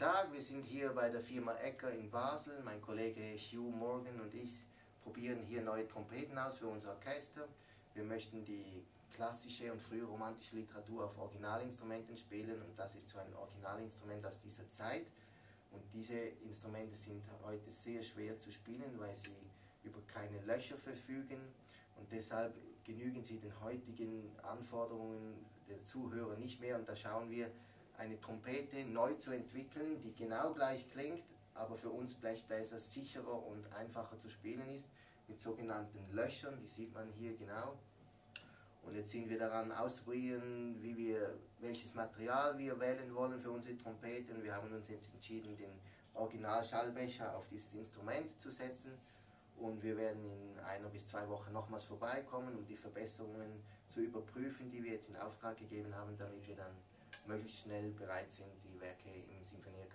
Tag, wir sind hier bei der Firma Ecker in Basel. Mein Kollege Hugh Morgan und ich probieren hier neue Trompeten aus für unser Orchester. Wir möchten die klassische und frühe romantische Literatur auf Originalinstrumenten spielen und das ist so ein Originalinstrument aus dieser Zeit. Und diese Instrumente sind heute sehr schwer zu spielen, weil sie über keine Löcher verfügen und deshalb genügen sie den heutigen Anforderungen der Zuhörer nicht mehr und da schauen wir, eine Trompete neu zu entwickeln, die genau gleich klingt, aber für uns Blechbläser sicherer und einfacher zu spielen ist, mit sogenannten Löchern, die sieht man hier genau. Und jetzt sind wir daran ausprobieren, wie wir, welches Material wir wählen wollen für unsere Trompete. Und wir haben uns jetzt entschieden, den Original-Schallbecher auf dieses Instrument zu setzen. Und wir werden in einer bis zwei Wochen nochmals vorbeikommen, um die Verbesserungen zu überprüfen, die wir jetzt in Auftrag gegeben haben, damit wir dann möglichst schnell bereit sind, die Werke im Sinfonieorchester